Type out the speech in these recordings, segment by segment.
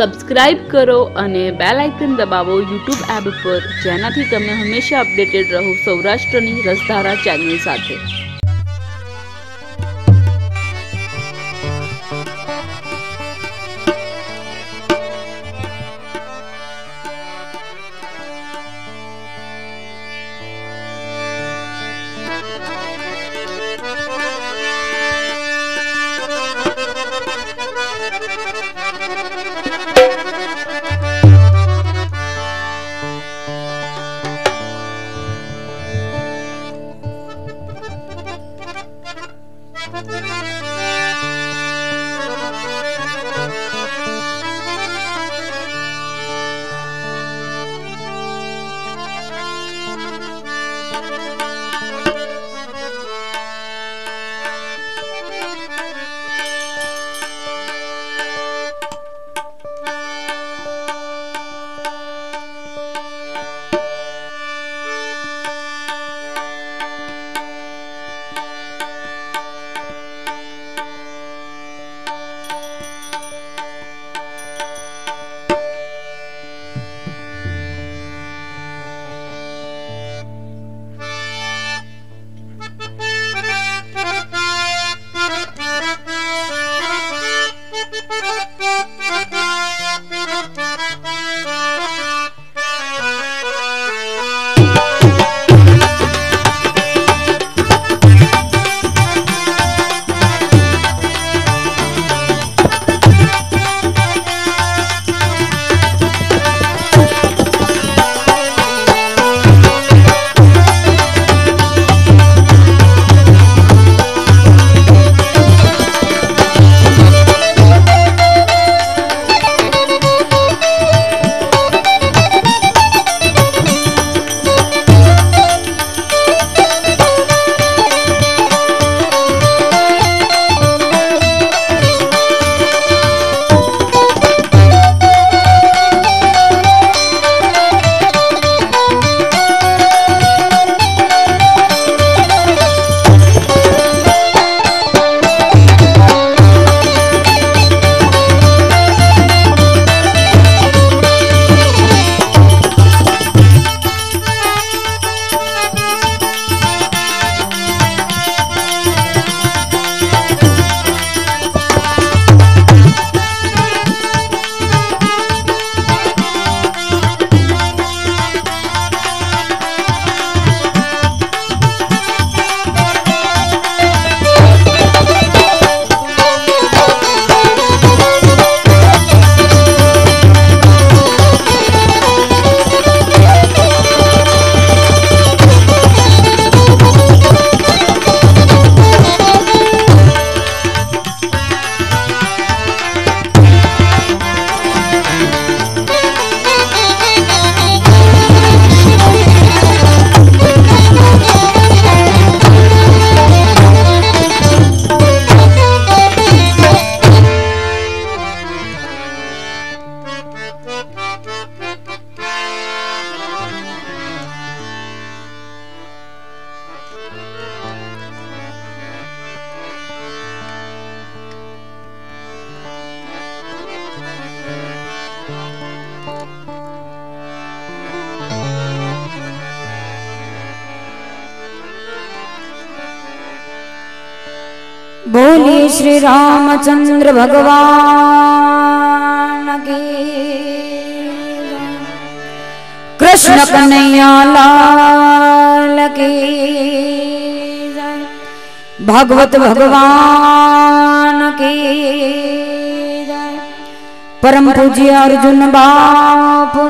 Subscribe કરો અને bell icon દબાવો યુટ્યુબ એપ પર જેનાથી તમે હંમેશા અપડેટેડ રહો સૌરાષ્ટ્રની રસધારા ચેનલ સાથે. श्री रामचंद्र भगवान की कृष्ण कन्हैया लाल की भगवत भगवान की परम पूज्य अर्जुन बापू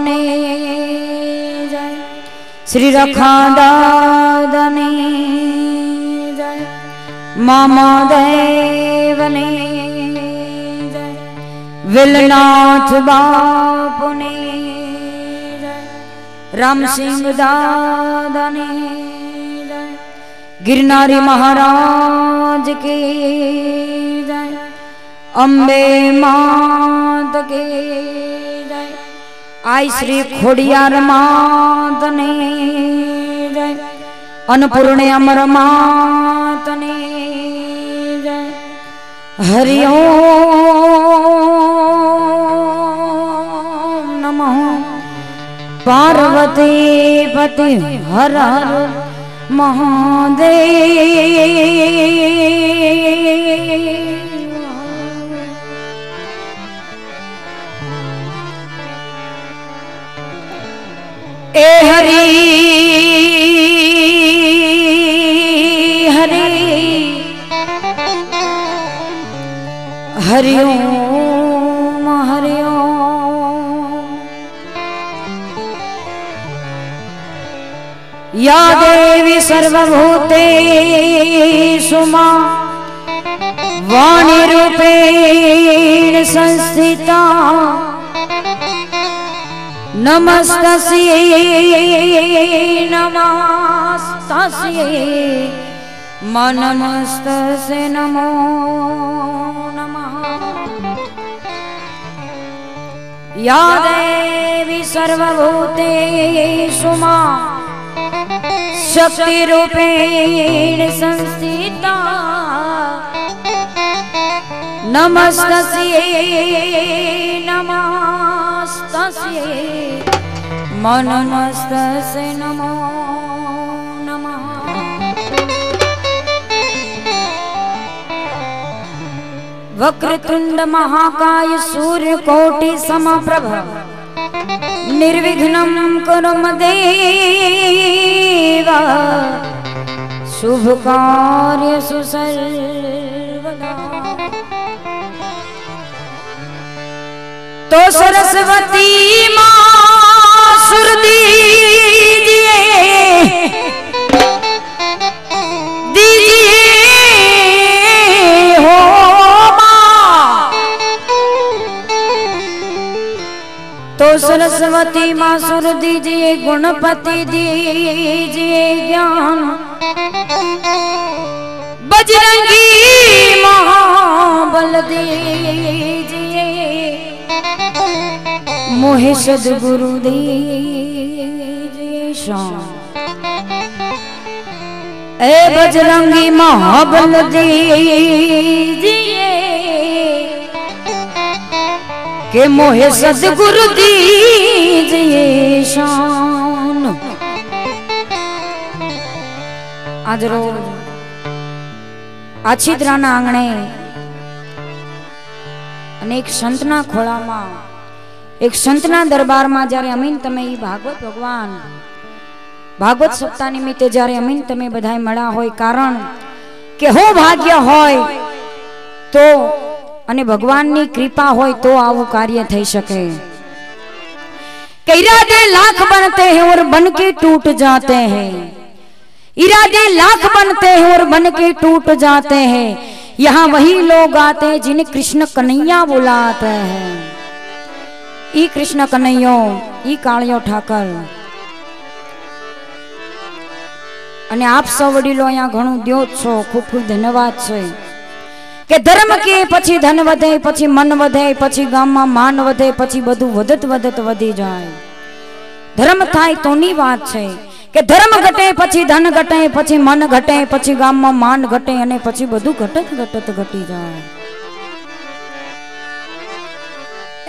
श्री रखा दादा ने मामा देवने जय विलनाथ बापने, राम सिंह दादा गिरनारी महाराज की जय अम्बे मात की जय आई श्री खोडियार मात जय अन्नपूर्ण अमर मात ने जय हरि नमः। पार्वती पति हर हर महादेव। ए हरि। हरि ओम या देवी सर्वभूतेषु मा वाणिरूपेण संस्थिता। नमस्तस्यै नमस्तस्यै मा नमो नमः या देवी सर्वभूतेषु मा शक्तिरूपेण संस्थिता। नमस्तस्यै नमस्तस्यै। मा नमस्तस्यै नमो नमः। वक्रतुण्ड महाकाय सूर्य सूर्यकोटि समप्रभ। निर्विघ्नं कुरु मदेव। शुभकार्यसु सर्वदा तो सरस्वती माँ सुर दीजिए तो सरस्वती माँ सुर दीजिए गुणपति दीजिए ज्ञान। बजरंगी महाबल दीजिए मोहे सदगुरु दीजिए शान ए बजरंगी महाबल दीजिए કે મોહે સદગુરુ દીજયે શાન. આજ રોજ આછિદ્રાના આંગણે અને એક સંતના ખોળામાં, એક સંતના દરબારમાં જ્યારે અમીન તમે એ ભાગવત ભગવાન, ભાગવત સપ્તાહ નિમિત્તે જ્યારે અમીન તમે બધાય મળ્યા હોય, કારણ કે હો ભાગ્ય હોય તો અને ભગવાનની કૃપા હોય તો આવું કાર્ય થઈ શકે કે इरादे लाख बनते हैं और बन के टूट जाते हैं इरादे लाख बनते हैं और बन के टूट जाते हैं यहाँ वही लोग आते हैं जिन्हें कृष्ण कन्हैया बुलाते हैं ई कृष्ण कन्हैयो ई कालियो ઠાકર અને આપ સૌ વડીલો અહીંયા ઘણું દ્યો જ છો ખૂબ ખૂબ ધન્યવાદ છે કે ધર્મ કે પછી ધન વધે, પછી મન વધે, પછી ગામમાં માન વધે, પછી બધું વધત વધત વધી જાય. ધર્મ થાય તોની વાત છે કે ધર્મ ઘટે, પછી ધન ઘટે, પછી મન ઘટે, પછી ગામમાં માન ઘટે અને પછી બધું ઘટત ઘટત ઘટી જાય.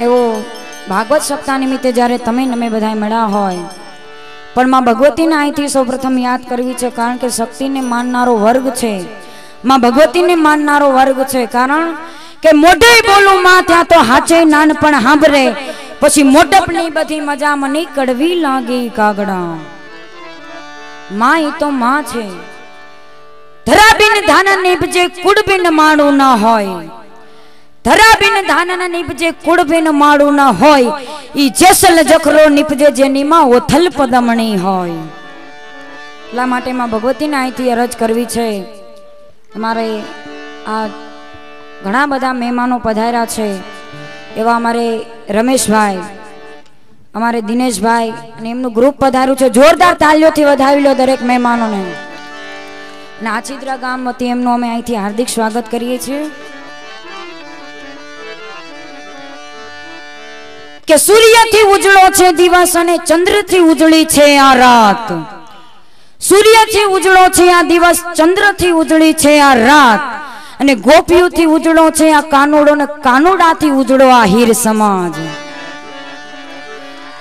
એવો ભાગવત સપ્તાહ નિમિત્તે જ્યારે તમે અમે બધા મળ્યા હોય, પણ માં ભગવતીને અહીંથી સૌપ્રથમ યાદ કરવી છે કારણ કે શક્તિને માનનારો વર્ગ છે. માં ભગવતીને માનનારો વર્ગ છે. કારણ કે મોઢે બોલું માં ત્યાં તો હાચે નાનપણ સાંભળે. પછી મોટપની બધી મજા મને કડવી લાગી કાગડા. માં એ તો માં છે. ધરાબીન ધાન નીપજે કુડબીન માણું ના હોય. ધરાબીન ધાન નીપજે કુડબીન માળું ના હોય. ઈ જેસલ જખરો નીપજે જેની માં ઓથલ પદમણી હોય. એટલા માટે માં ભગવતીને અહીંથી અરજ કરવી છે. અમારે આ ઘણા બધા મહેમાનો પધાર્યા છે, એવા અમારે રમેશભાઈ, અમારે દિનેશભાઈ અને એમનું ગ્રુપ પધાર્યું છે. જોરદાર તાલીઓથી વધાવી લો દરેક મહેમાનોને. અને આચિદ્રા ગામ વતી એમનું અમે અહીંથી હાર્દિક સ્વાગત કરીએ છીએ. કે સૂર્યથી ઉજળો છે દિવસ અને ચંદ્રથી ઉજળી છે આ રાત. સૂર્યથી ઉજળો છે આ દિવસ, ચંદ્રથી ઉજળી છે આ રાત, અને ગોપીઓથી ઉજળો છે આ કાનુડો ને કાનુડાથી ઉજળો આ હીર સમાજ.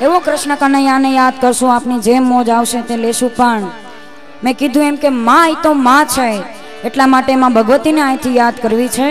એવો કૃષ્ણ કનૈયાને યાદ કરશું, આપની જેમ મોજ આવશે તે લેશું પણ. મેં કીધું એમ કે માં એ તો માં છે, એટલા માટે માં ભગવતીને અહીંથી યાદ કરવી છે.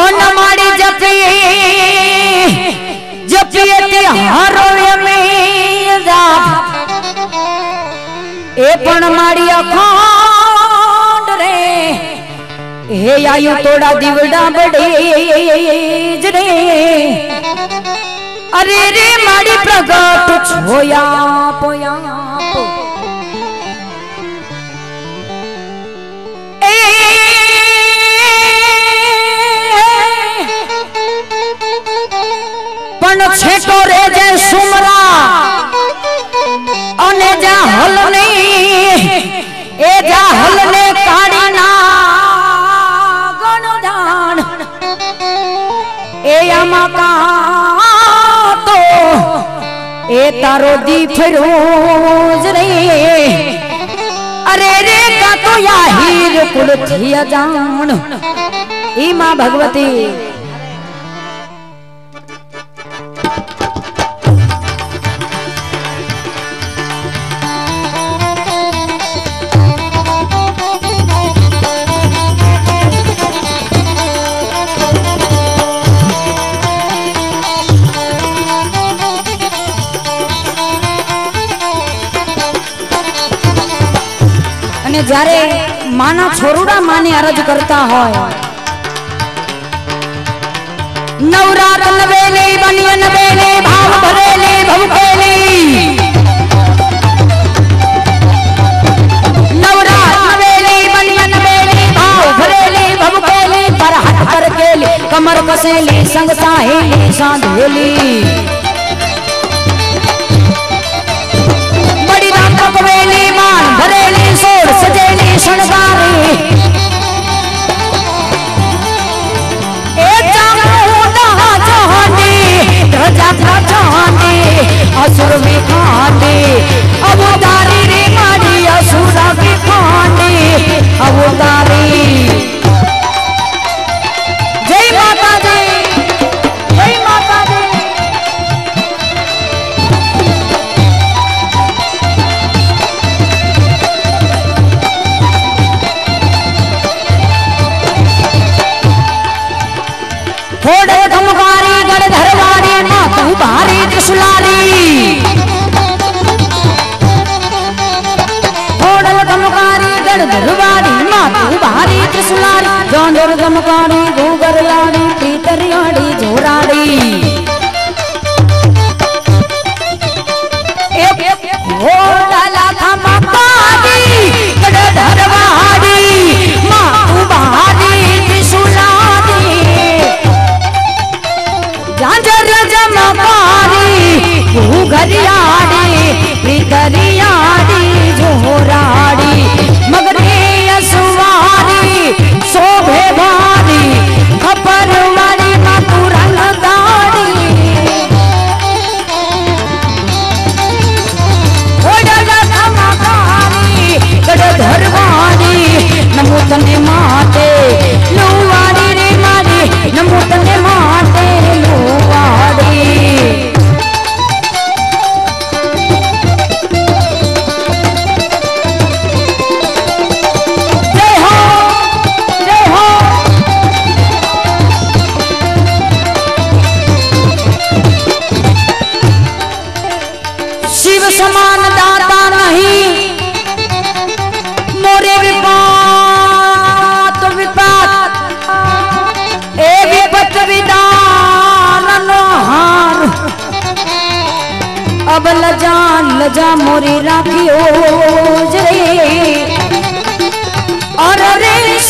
ઓન માડી જપી જપીએ તે હારો એમે એ પણ માડી અખંડ રે. હે આયુ તોડા દીવડા બડે જ રે. અરે રે માડી પ્રગટ છોયા પોયા. પણ છેટો રે જે સુમરા, અને જા હલ નહીં, એ જા હલ ને કાઢી ના ગણદાન એ આમાં કા તો એ તારો દી ફરોજ રે અરે રે કા તો યા હીર કુલથી જાણ ઈ ભગવતી જ્યારે માના છોરુડા માને અરજ કરતા હોય નવરાત નવેલી બનિય નવેલી ભાવ ભરેલી ભવકેલી નવરાત નવેલી બનિય નવેલી ભાવ ભરેલી ભવકેલી પર હાથ પર કેલી शृंगारे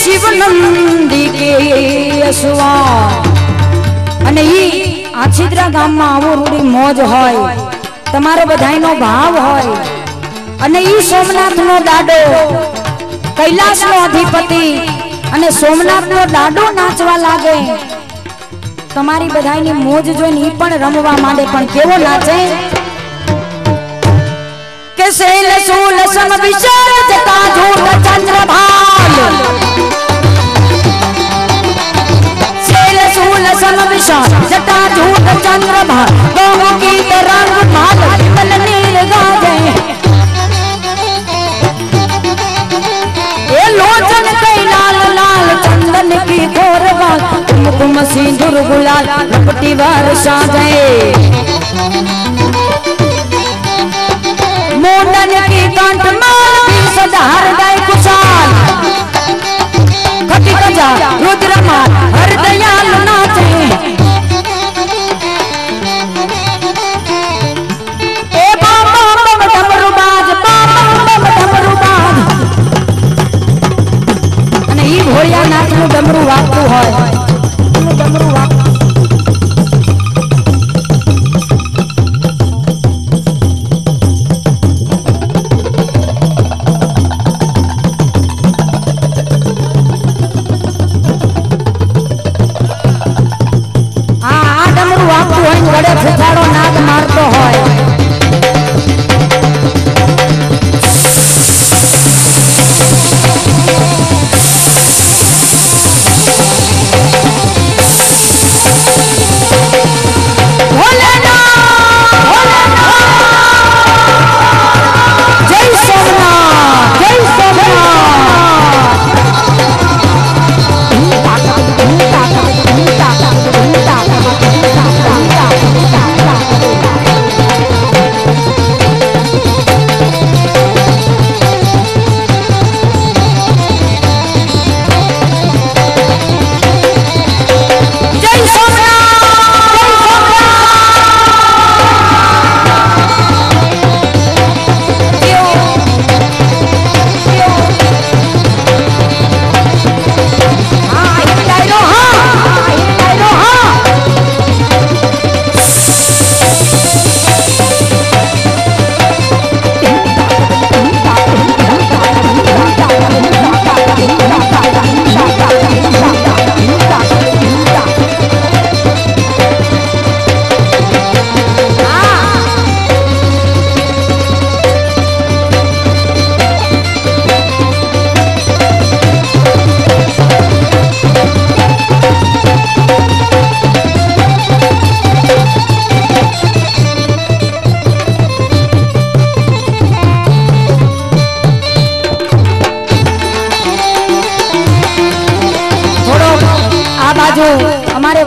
શિવ નંદી અને ઈ આછિદ્રા ગામમાં આવો રૂડી મોજ હોય, તમારો બધાયનો ભાવ હોય. અને ઈ સોમનાથનો દાડો, કૈલાસનો અધિપતિ અને સોમનાથનો દાડો નાચવા લાગે. તમારી બધાયની મોજ જોઈને એ પણ રમવા માંડે, પણ કેવો નાચે? કે સેલ સોલ સમ વિશાળ જતા ઝૂટ ચંદ્રભાલ. शूल सम विशाल जटा झूठ चंद्र भाल गौ की रंग भाल कल नील गा गए ए लोचन कई लाल लाल चंदन की घोर बाल कुमकुम सिंदूर गुलाल, लपटी बार सा गए मोनन की कांट माल भी सदा हर गए खुशाल। खटी कजा रुद्रमा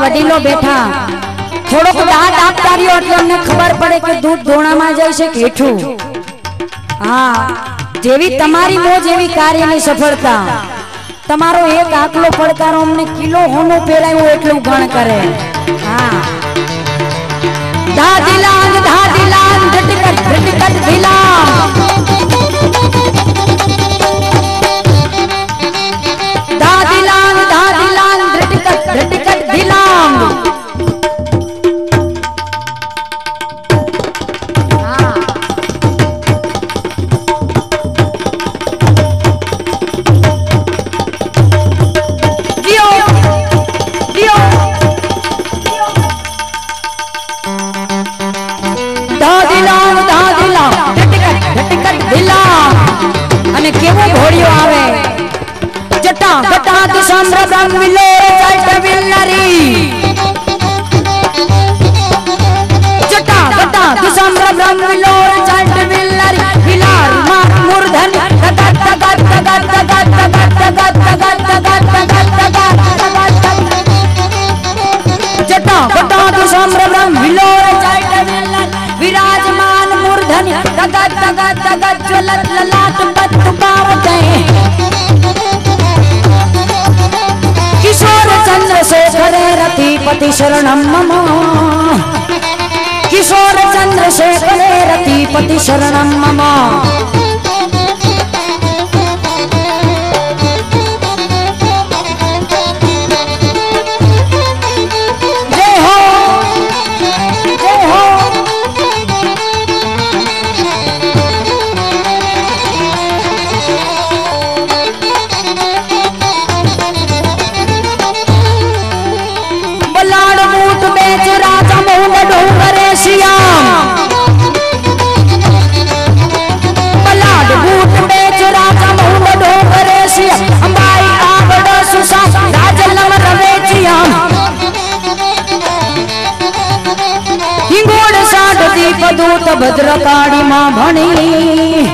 વડીલો બેઠા. થોડોક દાંત આપતા એટલે અમને ખબર પડે કે દૂધ ધોણામાં જાય છે કે હા, જેવી તમારી મોજ, એવી કાર્યની સફળતા. તમારો એક આકલો પડકારો અમને કિલો હોનું પહેરાયું એટલું ગણ કરે. હા. ધાદીલાન ધાદીલાન ધટકટ ધટકટ ધીલાન कहियो आवे जटा बटा दिशान रंग मिलो जाट बिलरी जटा बटा दिशान रंग मिलो जाट जगह जगह चलत ललाट बदबाव गए किशोर चंद्र शेखर रति पति शरणम नम किशोर चंद्र शेखर रति पति शरणम नमः કાળીમાં ભણી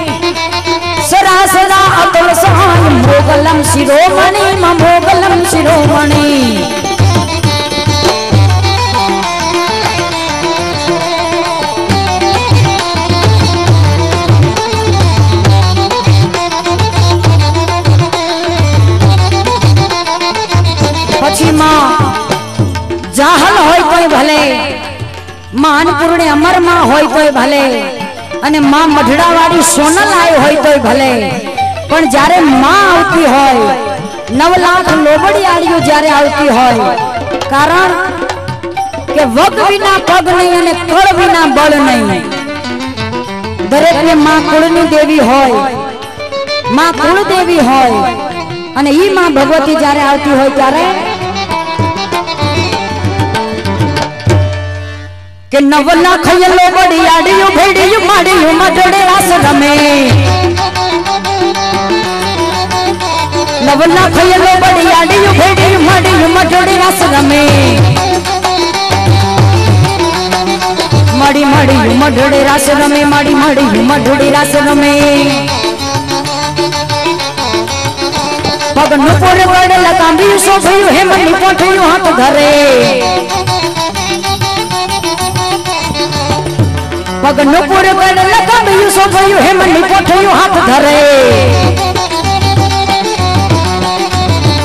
સરા સરા અતુલ સહાય મોગલમ શિરોમણી માં મોગલમ શિરોમણી માં અમરમાં હોય તોય ભલે. અને માં મઢડાવાળી સોનલ આવી હોય તોય ભલે. પણ જ્યારે માં આવતી હોય નવ લાખ લોબડિયાળીઓ જ્યારે આવતી હોય, કારણ કે વગ વિના પગ નહીં અને કળ વિના બળ નહીં. દરેકને માં કુળની દેવી હોય, માં કુળ દેવી હોય, અને ઈ માં ભગવતી જ્યારે આવતી હોય ત્યારે के नवला खयलो बड़ी आड़ियो भेड़ियो, माड़ियो मजड़े आस दमे नवला खयलो बड़ी आड़ियो भेड़ियो, माड़ियो मजड़े आस दमे माड़ी माड़ी यू मढड़े रास रमे, माड़ी माड़ी मढड़े रास रमे। पग नुपुर बड़े लगाम भी सो भयो हे मनी पोठियो हाथ धरे। मग नुपुर गण लखब यू सो भयो हेम निपुठ यू हाथ धरे।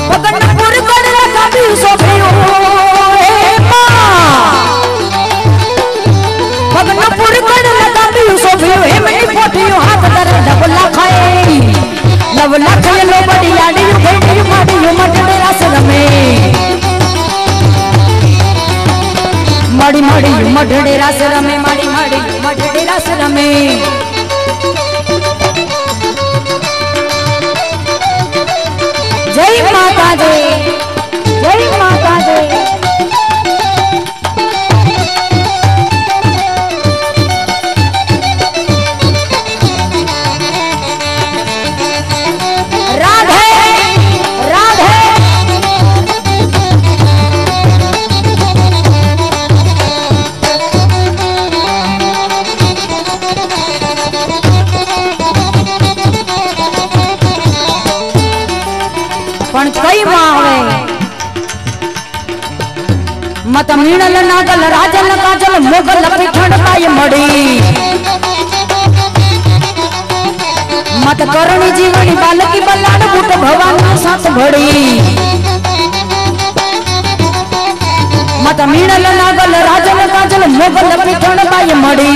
मग नुपुर गण लखब यू सो भयो मग नुपुर गण लखब यू सो भयो हेम निपुठ यू हाथ धरे डब लखाए लव लखाए लो बड़ी लाडी यू भेटी यू माडी यू मट मेरा सर में। मड़ी मड़ी यू मट डेरा सर You. पिठन पाई मड़ी। मत करणी जीवनी, बालकी बल्लान बूट भवान साथ भड़ी। मत मीणल नागल राजन काजल, मोगल पिठन पाई मड़ी।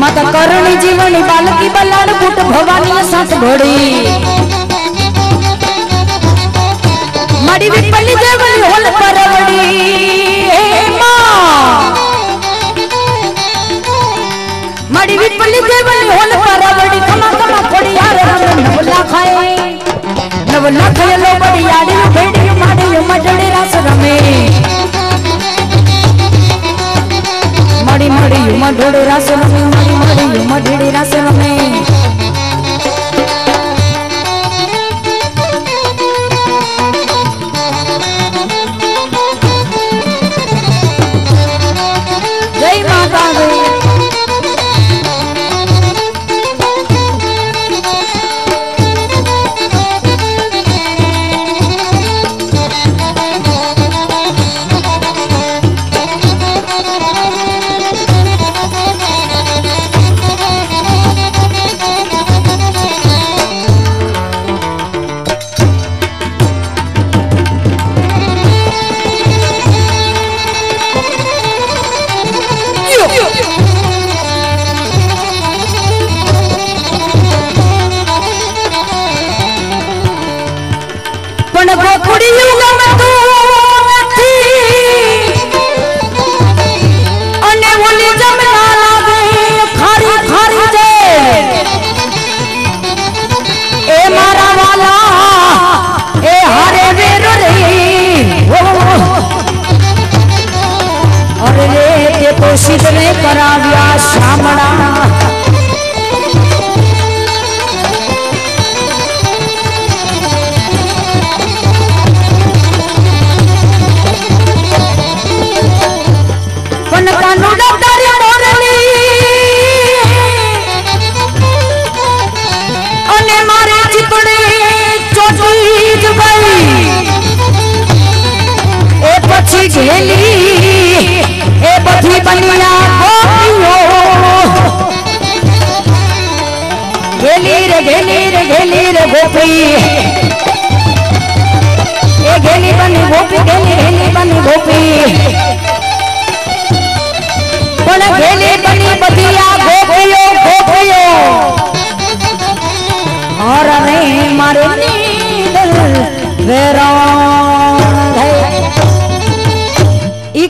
मत करणी जीवनी, बालकी बल्लान बूट भवान साथ भड़ी। मड़ी भी पली देवल होल परवड़ी। मड़ी भी पली देवल होल परवड़ी। खमा खमा पड़ी यार हम नवला खाए। नवला खाए लो बड़ी यारी भेड़ी माड़ी मजड़ी रस रमे। मड़ी मड़ी मजड़ी रस रमे, मड़ी मड़ी मजड़ी रस रमे।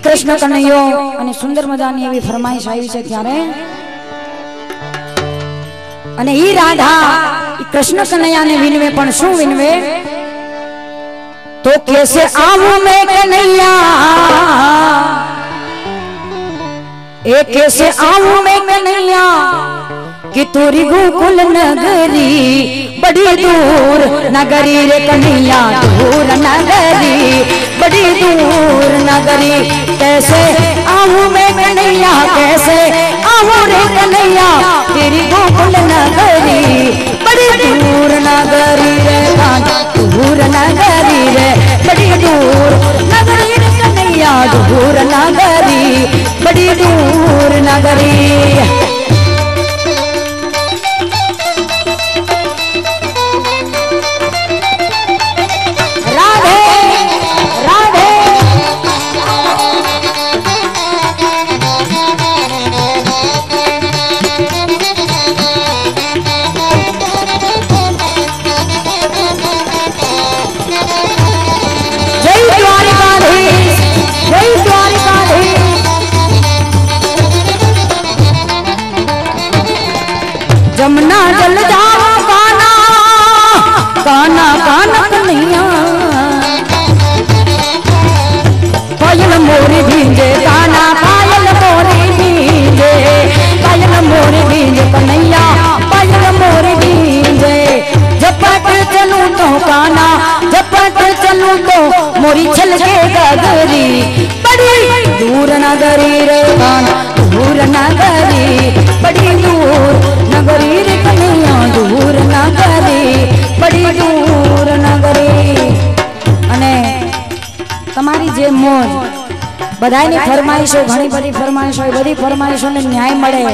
કૃષ્ણ કનૈયો અને સુંદર મજાની એવી ફરમાઈશ આવી છે ત્યારે અને ઈ રાધા કૃષ્ણ કનૈયાને વિનવે પણ શું વિનવે તો કેસે આવું મેં કનૈયા ए कैसे आऊं मैं कन्हैया कि तोरी गोकुल नगरी बड़ी दूर नगरी रे कन्हैया दूर नगरी बड़ी दूर नगरी कैसे आऊं मैं कन्हैया कैसे आऊं रे कन्हैया तेरी गोकुल नगरी ದೂರ ನಗರಿರೆ ಬಡಿ ದೂರ ನಗರಿ ಕನ್ನೆಯಾದು ದೂರ ನಗರಿ ಬಡಿ ದೂರ ನಗರಿ મોરી છલકે ગાગરી પડી દૂર નગરી રે કાન દૂર નગરી પડી દૂર નગરી રે કનૈયા દૂર નગરી પડી દૂર નગરી અને તમારી જે મોજ બધાની ફરમાઈશો, ઘણી બધી ફરમાઈશો, એ બધી ફરમાઈશોને ન્યાય મળે.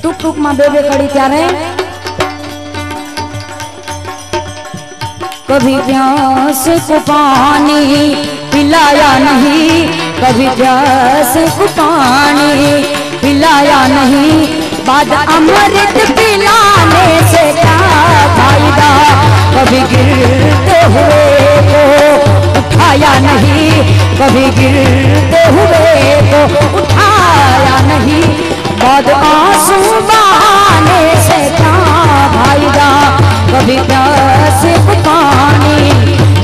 ટૂંક ટૂંકમાં બે બે કડી ત્યારે कभी प्यास को पानी पिलाया नहीं, कभी प्यास को पानी पिलाया नहीं। बाद अमृत पिलाने से क्या फ़ायदा? कभी गिरते हुए को उठाया नहीं, कभी गिरते हुए को उठाया नहीं। बाद आँसू बहाने से क्या फ़ायदा? कभी प्यास पानी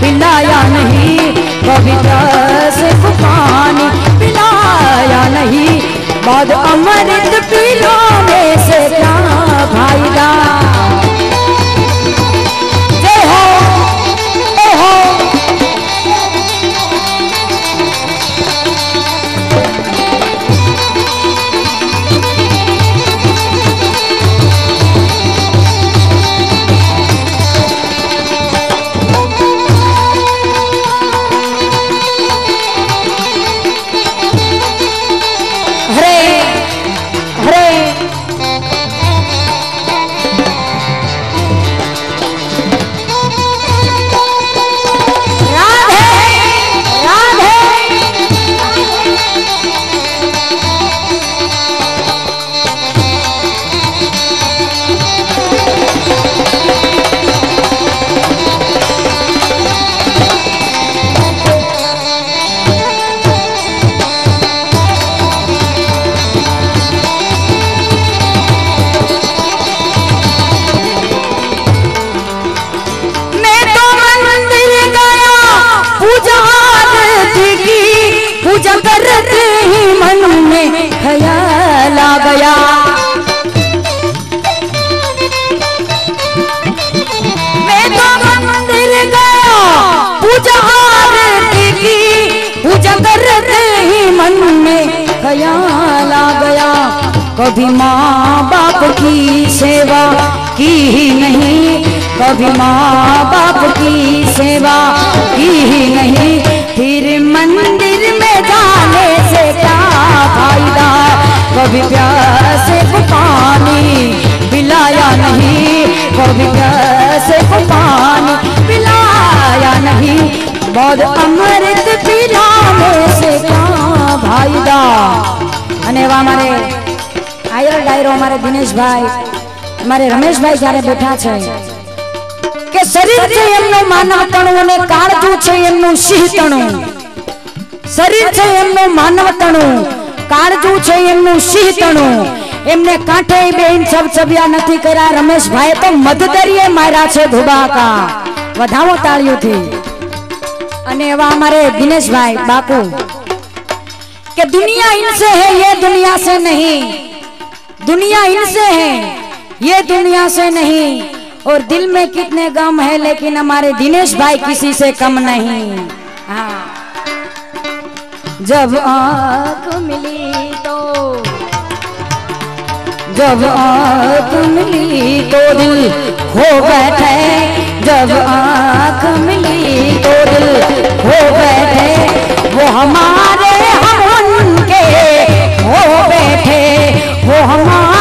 पिलाया नहीं। कभी प्यास पानी पिलाया नहीं। बाद अमृत पिलाने से क्या फ़ायदा? कभी प्यासे को पानी पिलाया नहीं कभी प्यासे को पानी पिलाया नहीं बहुत अमृत पिलाने से क्या भाईदा અને એવા અમારે આયર ડાયરો અમારે દિનેશભાઈ અમારે રમેશભાઈ જ્યારે બેઠા છે કે શરીર છે એમનું માનવતણું અને કાળજું છે એમનું સિંહતણું શરીર છે એમનું માનવતણું કાળજું છે એમનું સિંહતણું એમને કાંઠે બેન છબછબિયા નથી કર્યા રમેશભાઈ તો મધદરીએ માર્યા છે ધુબાકા વધાવો તાળીઓથી અને એવા અમારે દિનેશભાઈ બાપુ कि दुनिया इनसे है ये दुनिया से नहीं दुनिया इनसे है ये दुनिया से नहीं और दिल में कितने गम है लेकिन हमारे दिनेश भाई किसी से कम नहीं हाँ जब आँख मिली तो जब आँख मिली तो दिल हो बैठे। जब आँख मिली तो दिल हो बैठे। वो हमारे हम उनके हो बैठे। वो हमारे